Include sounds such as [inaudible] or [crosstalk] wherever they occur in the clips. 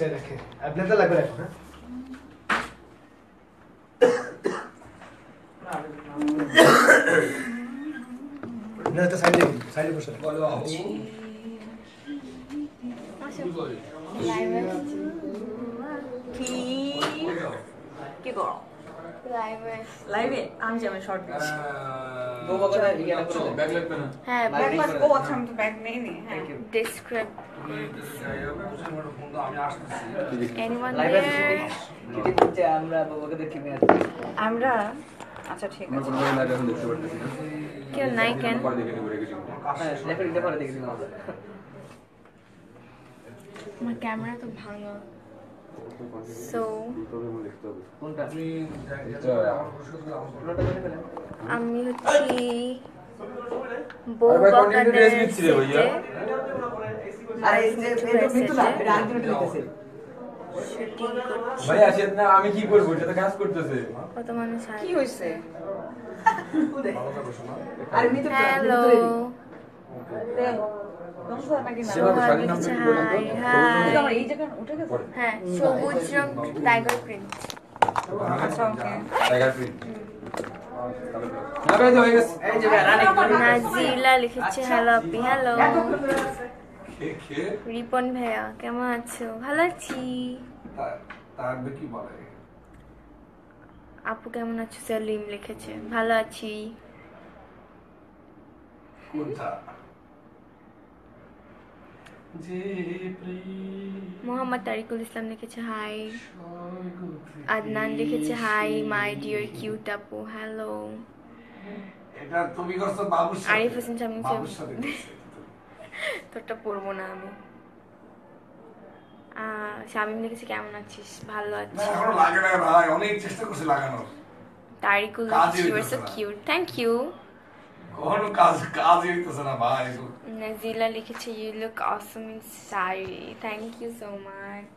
আচ্ছা রেখে ব্লেজার লাগবে রাখো হ্যাঁ ব্লেজারটা সাইডে সাইডে বসে রাখো। বলো আপু লাইভে কি কি করো লাইভে লাইভে আমি যাব শর্ট হ্যাঁ আচ্ছা হ্যাঁ। আমরা বাবাকে দেখি আমরা আচ্ছা ঠিক আছে। কেউ নাই কেন? হ্যাঁ আমার ক্যামেরা তো ভাঙা। সো আমি হচ্ছি বউ আমি কি করব? এটা তো কাজ করতেছে। কত মানুষ কি হয়েছে? আরে মিতু হ্যালো গেছে? হ্যাঁ সবুজ রং টাইগার প্রিন্ট আচ্ছা ওকে টাইগার প্রিন্ট না ভাই হয়ে রানী। নাজিলা লিখেছে হ্যালো আপি রিপন ভাইয়া কেমন আছো? ভালো আছি। আপু কেমন আছো? সেলিম লিখেছে ভালো আছি। কোনটা? মোহাম্মদ তারিকুল ইসলাম লিখেছে হাই আদনান লিখেছে হাই মাই ডিয়ার কিউট আপু হ্যালো এটা তুমি করছ বাবুর সাথে। আরিফ হোসেন সাহেব। বাবুর সাথে তোরটা পড়ব না আমি। শামীম লিখেছে কেমন আছিস? ভালো না আছি এখনও লাগে না ভাই অনেক চেষ্টা করছি লাগানোর। Tariqul you are so cute thank you কখনো কাজ কাজই হইতেছে না ভাই নাজিলা লিখেছে you look awesome in sari thank you so much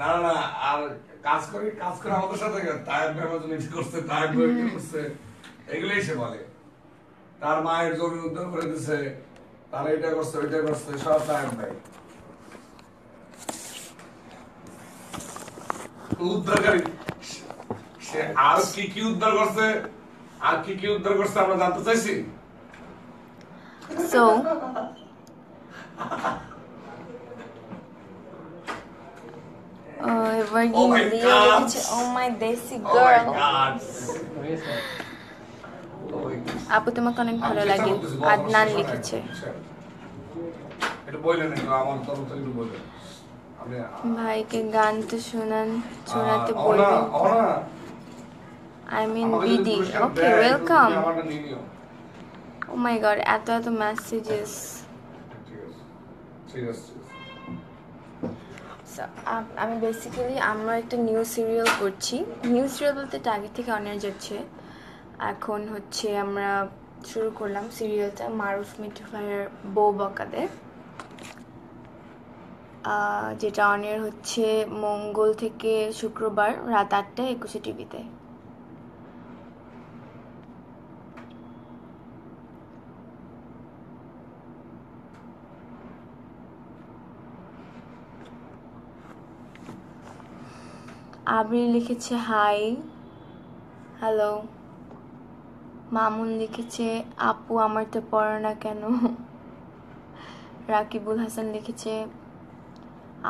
না না আর কাজ করে কাজ করে আমাদের সাথে টায়ার ব্যাপার জন্য এটা করছে টায়ার কি করছে এগুলোই সে বলে। তার মায়ের জমি উদ্ধার করে দিছে তার এটা করছে ওইটা করছে সব টায়ার ভাই। উদ্ধারকারী সে আর কি কি উদ্ধার করছে? আর কি কি উদ্ধার করছে আমরা জানতে চাইছি? সো এবার Oh my লিও God. লিখেছে ও মাই দেশি Oh my God. আপু তোমাকে অনেক ভালো লাগে আদনান লিখেছে ভাইকে গান তো শোনান শোনাতে বলবেন আই মিন পুরস্কার ওকে ওয়েলকাম তুমি আমারটা নিয়ে নিও। ও মাই গড এত এত মেসেজেস। আমি বেসিক্যালি আমরা একটা নিউ সিরিয়াল করছি। নিউ সিরিয়াল বলতে আগে থেকে অনেক যাচ্ছে। এখন হচ্ছে আমরা শুরু করলাম সিরিয়ালটা মারুফ মিঠুফাইয়ের বউ বকাদের যেটা অনের হচ্ছে মঙ্গল থেকে শুক্রবার রাত আটটায় একুশে টিভিতে আবরি লিখেছে, হাই, হ্যালো। মামুন লিখেছে, আপু, আমার তো পড়ো না কেন? রাকিবুল হাসান লিখেছে,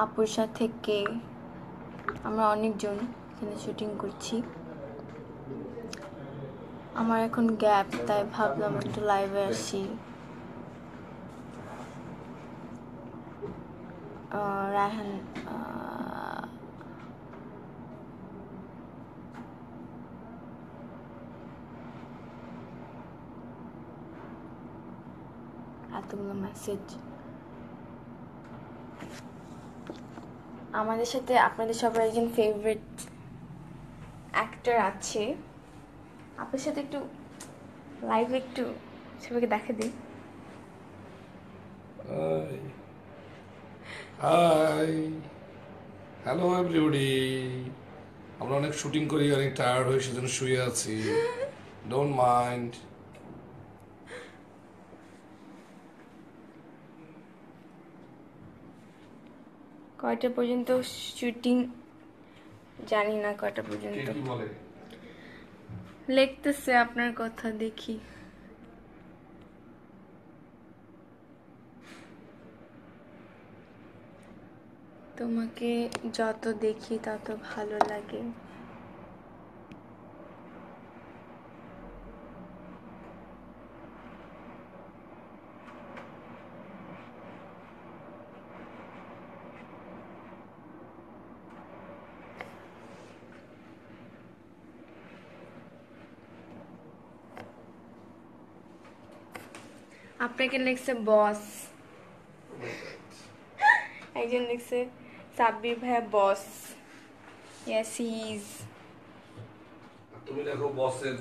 আপুর সাথে কে? আমরা অনেকজন এখানে শুটিং করছি। আমার এখন গ্যাপ, তাই ভাবলাম একটু লাইভে আসি। রায়হান আহ, এতগুলো মেসেজ আমাদের সাথে আপনাদের সবার একজন ফেভারিট অ্যাক্টর আছে। আপনার সাথে একটু লাইভে একটু সবাইকে দেখা দিই। হাই হ্যালো এভরিবডি আমরা অনেক শুটিং করি অনেক টায়ার্ড হয়ে সেজন্য শুয়ে আছি। [laughs] ডোন্ট মাইন্ড কয়টা পর্যন্ত শুটিং জানি না কয়টা পর্যন্ত। লিখতেছে আপনার কথা দেখি। তোমাকে যত দেখি তত ভালো লাগে। আপনাকে লিখছে বস। [laughs] একজন লিখছে সাব্বির ভাইয়া বস। ইয়েস ইজ তুমি দেখো বসের।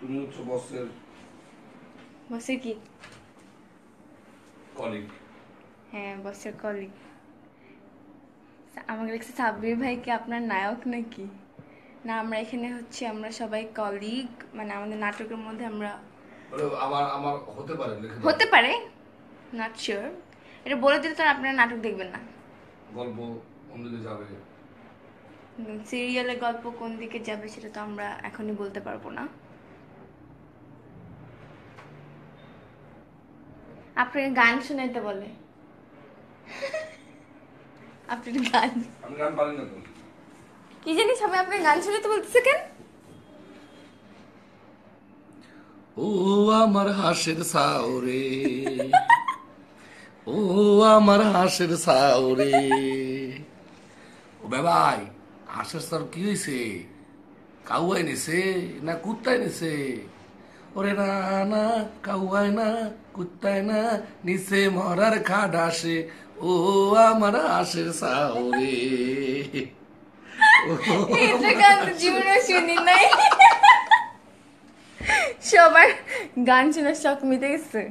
তুমি হচ্ছে বসের। বসের কি? কলিগ। হ্যাঁ বসের কলিগ। আমাকে লিখছে সাব্বির ভাই কি আপনার নায়ক নাকি? না আমরা এখানে হচ্ছে আমরা সবাই কলিগ মানে আমাদের নাটকের মধ্যে আমরা আমার আমার হতে পারে হতে পারে নট শিওর এটা বলে দিলে তো আপনারা নাটক দেখবেন না। গল্প অন্যদিকে যাবে? সিরিয়ালের গল্প কোন দিকে যাবে সেটা তো আমরা এখনই বলতে পারব না। আপনাকে গান শোনাইতে বলে। [laughs] আপনি গান। আমি গান পারি না তো। কি জানি সবাই আপনাকে গান শোনাইতে বলতেছে কেন? ও আমার হাসের সাউরে ও আমার হাসের সাউরে ও বাবাই হাসের সার কি হয়েছে কাউয়াই নিছে না কুত্তাই নিছে? ওরে না না, কাউয়াই না, কুত্তাই না নিচে মরার খাট আসে ও আমার হাসের সাউরে জীবনে শুনি নাই। সবার গান শোনার শখ মিটে গেছে।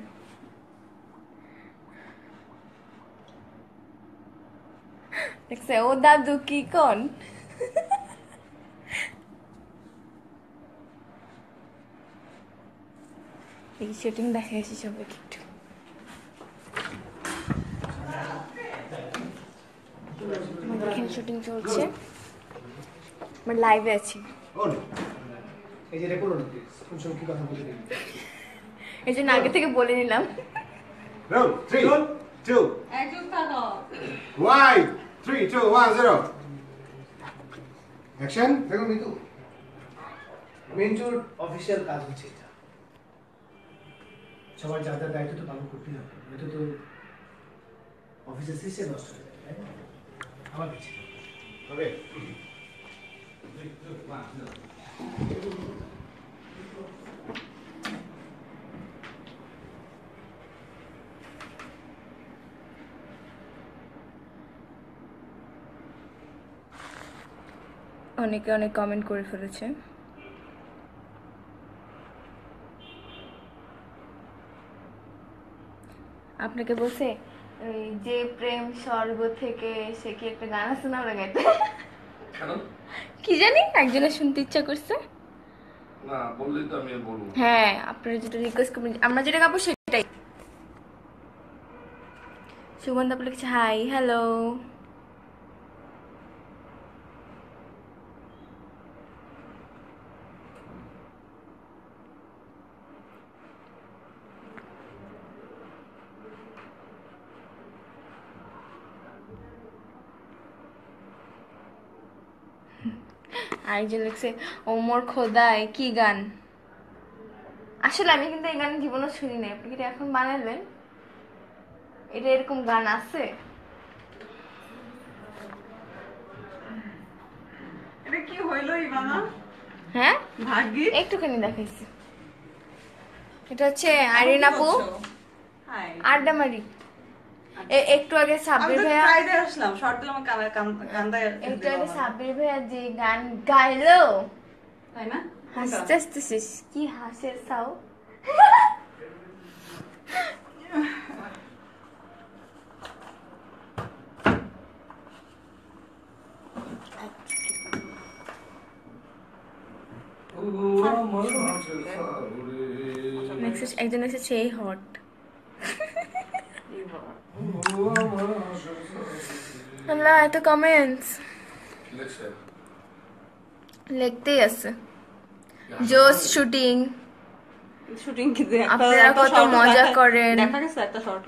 দেখছে, ও দাদু কি কোন? এই শুটিং দেখে আসি সবাইকে একটু। শুটিং চলছে। আমরা লাইভে আছি। এই যে রেকর্ড হলো কোন সময় কি কথা বলে দিন এই জন্য আগে থেকে বলে নিলাম। Roll, three, two, একজন থাকো। One, three, two, one, zero. Action. দেখো মিতু মিন্টুর অফিসিয়াল কাজ হচ্ছে এটা। সবার যা যা দায়িত্ব তো পালন করতেই হবে। নয়তো তো অফিসের সিস্টেম নষ্ট হয়ে যাবে তাই না? আমার কাছে। Okay. অনেকে অনেক কমেন্ট করে ফেলেছে। আপনাকে বলছে যে প্রেম স্বর্গ থেকে সে কি একটা গান আছে না ওরা গাইতে? কি জানি? একজনের শুনতে ইচ্ছা করছে। না বললেই তো আমি বলব হ্যাঁ আপনারা যেটা রিকোয়েস্ট করবেন আমরা যেটা গাবো সেটাই। সুগন্ধ আপনার হাই হ্যালো আরেকজন লিখছে ওমর খোদায় কি গান? আসলে আমি কিন্তু এই গান জীবনে শুনি নাই। আপনি কি এখন বানালেন এটা এরকম গান আছে? এটা কি হইল হ্যাঁ? ভাগ্যি একটুখানি দেখাইছি। এটা হচ্ছে আরিন আপু হাই আড্ডামারি একটু আগে আমি সাব্বির ভাইয়া ফ্রাইডে আসলাম শর্ট দিলাম কানে কান্দায় একটু আগে সাব্বির ভাইয়া যে গান গাইলো। তাই না? হাসতে হাসতেছিস কি হাসের সাউরে নেক্সট একজন এসেছে সেই হট। আল্লাহ এত কমেন্টস লিখতেই আছে জোস শুটিং শুটিং কি আপনারা কত মজা করেন। দেখা গেছে একটা শর্ট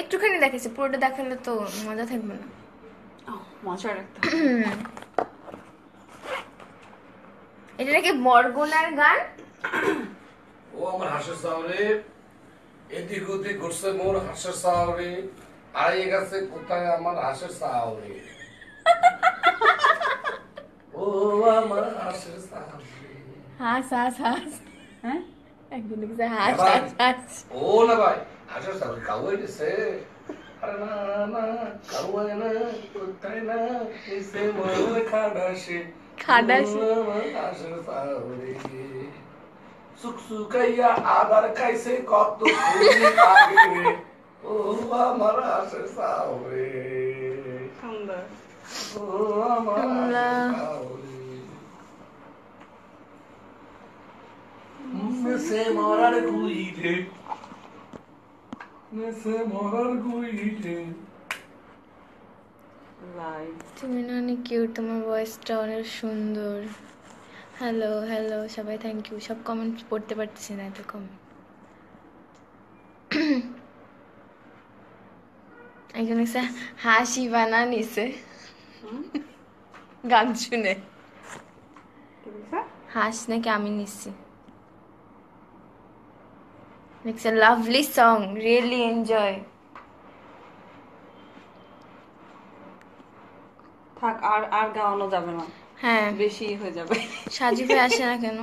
একটুখানি দেখেছি পুরোটা দেখালে তো মজা থাকবে না মজার একটা এটা নাকি বরগুনার গান ও আমার হাঁসের সাউরে এদিক ওদিক ঘুরছে মোর হাঁসের সাউরে হারিয়ে গেছে কোথায় আমার হাঁসের সাউরে ও আমার হাঁসের সাউরে হাস হাস হাস। হ্যাঁ? একদিন লিখছে হাস এবার- হাস হাস। ও না ভাই হাঁসের সাউরে কাউই দিছে? আরে না না কাউই না কোথায় না এসে মোর খাডাসে খাডাসে। ও আমার হাঁসের সাউরে আদার খাইছে কত আগে মরার মরার তুমি না অনেক কিউট তোমার ভয়েসটা অনেক সুন্দর। হ্যালো হ্যালো সবাই থ্যাংক ইউ সব কমেন্ট পড়তে পারতেছি না এত কমেন্ট একজন এসে হাসি বানা নিছে। গান শুনে। হাস নাকি আমি নিচ্ছি It's a lovely song. Really enjoy. থাক আর আর গাওয়ানো যাবে না। হ্যাঁ। বেশি হয়ে যাবে। সাজি ভাই আসে না কেন?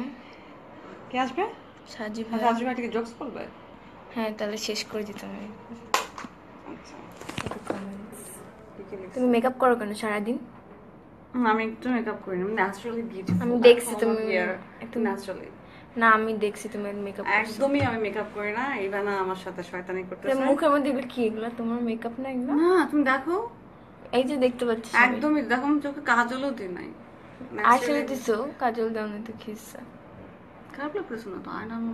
কে আসবে? সাজি ভাই। রাজু ভাই জোকস করবে? হ্যাঁ তাহলে শেষ করে কি লিখছে? তুমি মেকআপ করো কেন সারাদিন? আমি একটু মেকআপ করি না ন্যাচারালি বিউটিফুল আমি দেখছি তুমি একটু ন্যাচারালি না আমি দেখছি তুমি মেকআপ একদমই আমি মেকআপ করি না ইভানা আমার সাথে শয়তানি করতেছে। মুখের মধ্যে এগুলো কি এগুলো? তোমার মেকআপ না এগুলো? না তুমি দেখো। এই যে দেখতে পাচ্ছি একদমই দেখো চোখে কাজলও দিই নাই। আসলে দিছো কাজল দেওয়া তো খিসা। খারাপ লাগতেছে না তো আয়না [laughs]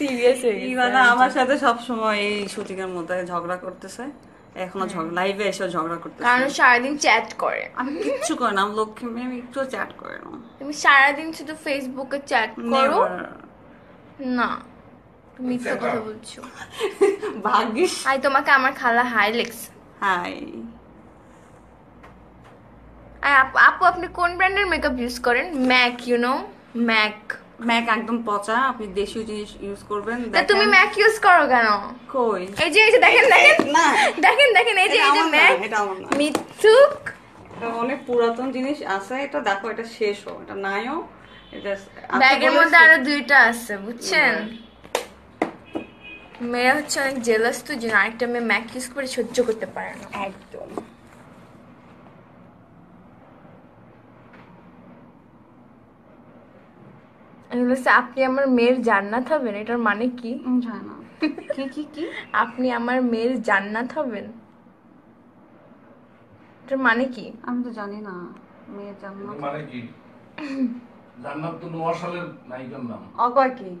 সিরিয়াস হয়ে ইভানা আমার সাথে সব সময় এই শুটিং এর মধ্যে ঝগড়া করতেছে। এখনও ঝগড়া লাইভে এসে ঝগড়া করতেছে। কারণ সারাদিন চ্যাট করে। আমি কিচ্ছু করি না আমি লক্ষ্মী মেয়ে আমি একটু চ্যাট করে না। তুমি সারাদিন শুধু ফেসবুকে চ্যাট করো? না তুমি মিথ্যা কথা বলছো। [laughs] ভাগ্যিস। আই তোমাকে আমার খালা হাই লেগছে হাই আপু আপু আপনি কোন ব্র্যান্ডের মেকআপ ইউজ করেন? MAC you know MAC MAC একদম পচা আপনি দেশীয় জিনিস ইউজ করবেন তুমি ম্যাক ইউজ করো কেন? কই? এই যে এই যে দেখেন দেখেন। না। দেখেন দেখেন এই যে এই যে ম্যাক এটা আমার না। মিথ্যুক এটা অনেক পুরাতন জিনিস আছে এটা দেখো এটা শেষও এটা নাইও ব্যাগের মধ্যে আরও দুইটা আছে বুঝছেন? মেয়েরা হচ্ছে অনেক জেলাস তো যে আরেকটা মেয়ে ম্যাক ইউজ করে সহ্য করতে পারে না। একদম আমি বলছি আপনি আমার মেয়ের জান্নাত হবেন? এটার মানে কি? কি কি কি? আপনি আমার মেয়ের জান্নাত হবেন? এটার মানে কি? আমি তো জানি না। মেয়ের জান্নাত মানে কি? [laughs] জান্নাত তো নোয়াশালের নায়িকার নাম। অগয় কি?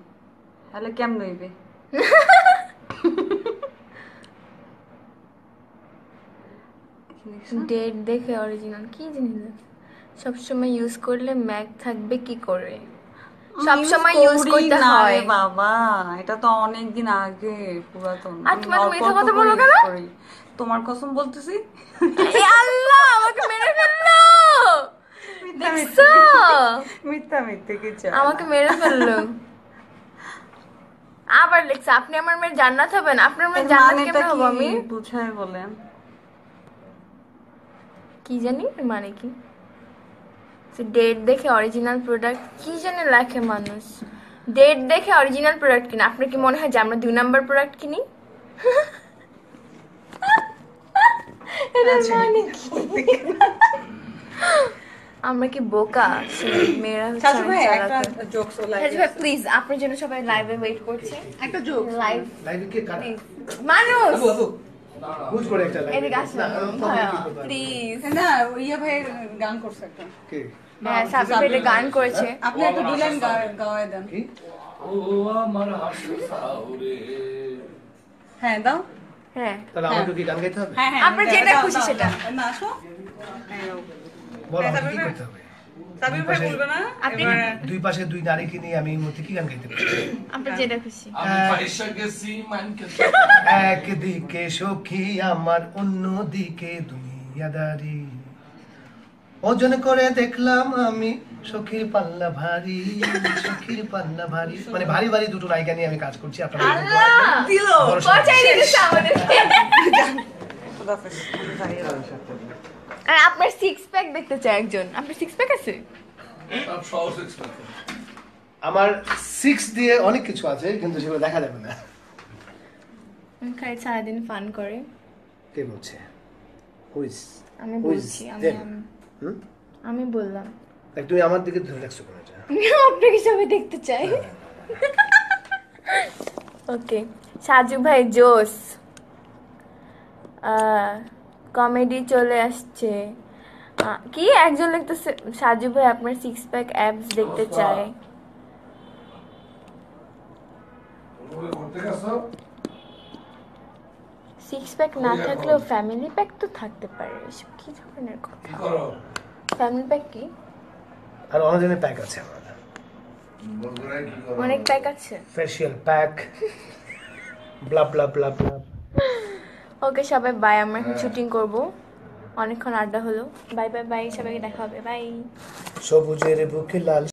তাহলে কেমন হইবে? [laughs] ডেট দেখে অরিজিনাল কি জিনিস? সবসময় ইউজ করলে ম্যাক থাকবে কি করে? সব use সময় ইউজ করতে হয়। বাবা এটা তো অনেক দিন আগে পুরাতন। আর তোমার কথা বলো কেন? তোমার কসম বলতেছি? এ আল্লাহ আমাকে মেরে ফেলল! দেখছ? মিথ্যা মিথ্যে কিছু আমাকে মেরে ফেলল। আবার লিখছে আপনি আমার মেয়ের জান্নাত হবেন। আপনার মেয়ের জান্নাত কেমন হব আমি? বুঝাই বলেন। কি জানি? মানে কি? ডেট দেখে অরিজিনাল প্রোডাক্ট কি জানে লেখে মানুষ। ডেট দেখে অরিজিনাল প্রোডাক্ট কিনে। আপনার কি মনে হয় যে আমরা দুই নাম্বার প্রোডাক্ট কিনি? এটার মানে আমরা কি বোকা? মেয়েরা ভাই একটা জোকস শাশু ভাই প্লিজ আপনার জন্য সবাই লাইভে ওয়েট করছে। একটা জোক লাইভ লাইভে কে কাটা মানুষ! বুঝ করে একটা লাইভ এদিকে আসেন। প্লিজ না ইয়া ভাই গান করছে একটা। কে? হ্যাঁ সাবির ভাই গান করেছে। আপনি একটা দুই লাইন গাওয়ায় দেন। কি? ও আমার হাসি সাউরে। হ্যাঁ দাও। হ্যাঁ। তাহলে আমাকে কি গান গাইতে হবে? হ্যাঁ হ্যাঁ আপনার যেটা খুশি সেটা। না আসো। হ্যাঁ, বলো হ্যাঁ, কি করতে হবে? সাবির ভাই বলবে না? দুই পাশে দুই নারীকে নিয়ে আমি এই কি গান গাইতে পারি? আপনার যেটা খুশি। আমি পয়সা গেছি মানকে একদিকে সখী আমার অন্য দিকে দুনিয়াদারি। ওজন করে দেখলাম আমি সখীর পাল্লা ভারী সখীর পাল্লা ভারী। মানে ভারী ভারী দুটো নায়িকা নিয়ে আমি কাজ করছি আপনারা দিল! [laughs] আর আপনার সিক্স প্যাক দেখতে চাই একজন। আপনার সিক্স প্যাক আছে? আমার সিক্স দিয়ে অনেক কিছু আছে কিন্তু সেগুলো দেখা যাবে না। খাই সারাদিন ফান করে। কে বলছে? হুইজ আমি বলছি আমি আমি- বললাম। তুমি আমার দিকে ধরে রাখছো কেন এটা? আপনাকে সবাই দেখতে চাই। ওকে সাজু ভাই জোস। কমেডি চলে আসছে। কি? একজন লিখতেছে সাজু ভাই আপনার সিক্স প্যাক অ্যাপস দেখতে চায়। সিক্স প্যাক না থাকলেও ফ্যামিলি প্যাক তো থাকতে পারে এসব কি ধরনের কথা? ফ্যামিলি প্যাক কি? আর অনেক প্যাক আছে করো? অনেক প্যাক আছে? Facial pack blah blah blah blah okay সবাই বাই আমরা এখন শুটিং করব। অনেকক্ষণ আড্ডা হলো। বাই বাই বাই সবাইকে দেখা হবে। বাই সবুজের বুকে লাল